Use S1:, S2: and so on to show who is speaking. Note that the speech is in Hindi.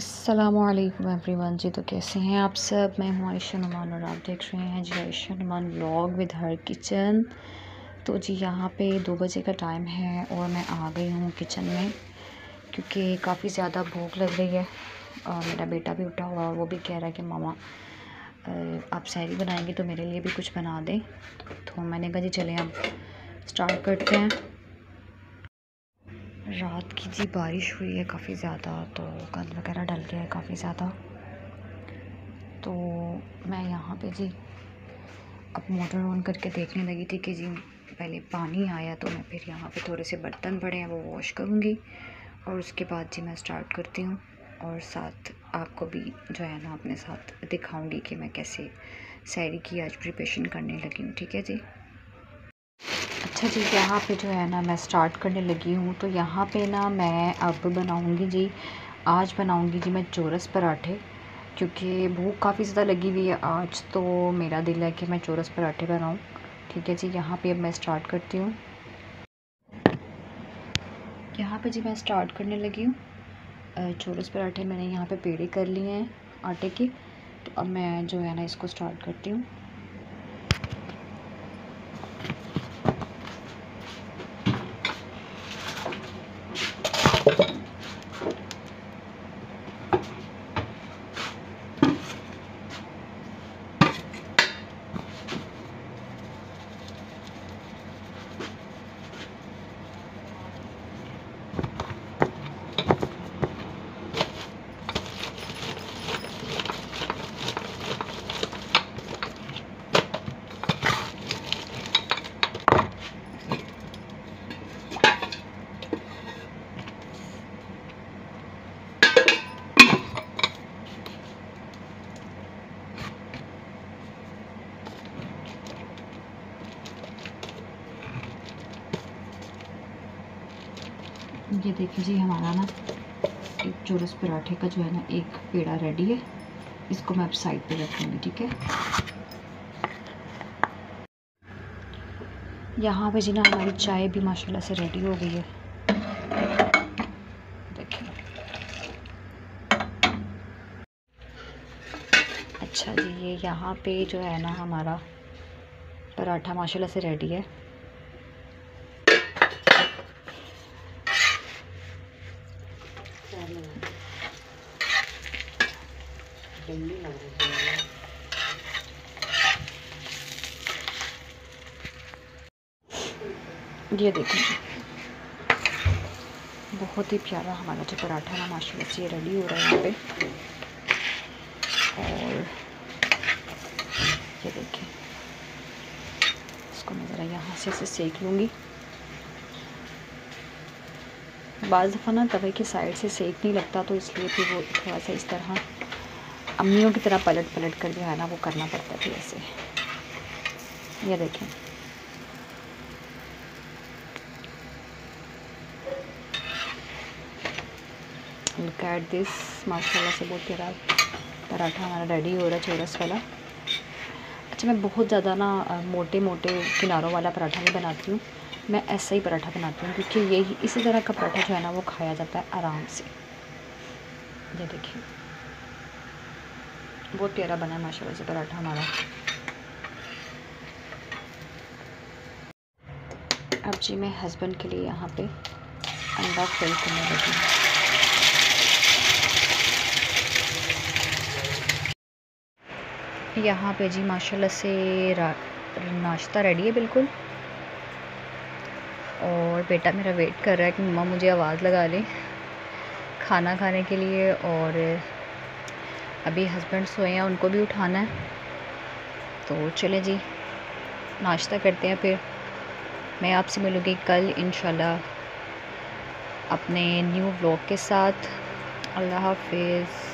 S1: असलकुम एवरीवन जी तो कैसे हैं आप सब? मैं हूँ आयशा नुमान और आप देख रहे हैं जी Ayesha Noman blog with her kitchen तो जी यहाँ पे दो बजे का टाइम है और मैं आ गई हूँ किचन में, क्योंकि काफ़ी ज़्यादा भूख लग रही है। और मेरा बेटा भी उठा हुआ और वो भी कह रहा है कि मामा आप सैरी बनाएँगे तो मेरे लिए भी कुछ बना दें। तो मैंने कहा जी चले अब स्टार्ट करते हैं। रात की जी बारिश हुई है काफ़ी ज़्यादा तो गंद वगैरह डल गया है काफ़ी ज़्यादा। तो मैं यहाँ पे जी अब मोटर ऑन करके देखने लगी थी कि जी पहले पानी आया तो मैं फिर यहाँ पे थोड़े से बर्तन पड़े हैं, वो वॉश करूँगी और उसके बाद जी मैं स्टार्ट करती हूँ और साथ आपको भी जो है ना अपने साथ दिखाऊँगी कि मैं कैसे सैरी की आज प्रिपरेशन करने लगी हूँ, ठीक है जी? अच्छा जी, यहाँ पे जो है ना मैं स्टार्ट करने लगी हूँ तो यहाँ पे ना मैं अब बनाऊँगी जी, आज बनाऊँगी जी मैं चोरस पराठे, क्योंकि भूख काफ़ी ज़्यादा लगी हुई है आज तो मेरा दिल है कि मैं चोरस पराठे बनाऊँ। ठीक है जी, यहाँ पे अब मैं स्टार्ट करती हूँ। यहाँ पे जी मैं स्टार्ट करने लगी हूँ। चोरस पराठे मैंने यहाँ पे पेड़े कर लिए हैं आटे के तो अब मैं जो है ना इसको स्टार्ट करती हूँ। ये देखिए जी, हमारा ना एक चोरस पराठे का जो है ना एक पेड़ा रेडी है। इसको मैं अब साइड पे रखूँगी, ठीक है? यहाँ पे जी ना हमारी चाय भी माशाल्लाह से रेडी हो गई है। देखिए। अच्छा जी, ये यहाँ पे जो है ना हमारा पराठा माशाल्लाह से रेडी है। ये देखिए बहुत ही प्यारा हमारा जो पराठा है माशाल्लाह से रेडी हो रहा है यहाँ पे। और ये देखिए। इसको मैं ज़रा यहाँ से ऐसे सेक लूँगी। बाज़ दफ़ा ना तवे की साइड से सेक नहीं लगता तो इसलिए फिर वो थोड़ा सा इस तरह अम्मियों की तरह पलट पलट कर जो है ना वो करना पड़ता है ऐसे। ये देखें। लुक एट दिस माशाल्लाह से बहुत प्यारा पराठा हमारा रेडी हो रहा है, चौरस वाला। अच्छा मैं बहुत ज़्यादा ना मोटे मोटे किनारों वाला पराठा नहीं बनाती हूँ। मैं ऐसा ही पराठा बनाती हूँ क्योंकि यही, इसी तरह का पराठा जो है ना वो खाया जाता है आराम से। ये देखिए बहुत प्यारा बना है, माशाल्लाह से पराठा हमारा। अब जी मैं हस्बैंड के लिए यहाँ पे अंडा फ्राई करने लगी हूँ। यहाँ पे जी माशाल्लाह से नाश्ता रेडी है बिल्कुल। और बेटा मेरा वेट कर रहा है कि मम्मा मुझे आवाज़ लगा लें खाना खाने के लिए और अभी हस्बैंड सोए हैं, उनको भी उठाना है। तो चले जी, नाश्ता करते हैं फिर। मैं आपसे मिलूँगी कल इन अपने न्यू ब्लॉग के साथ। अल्लाह हाफिज़।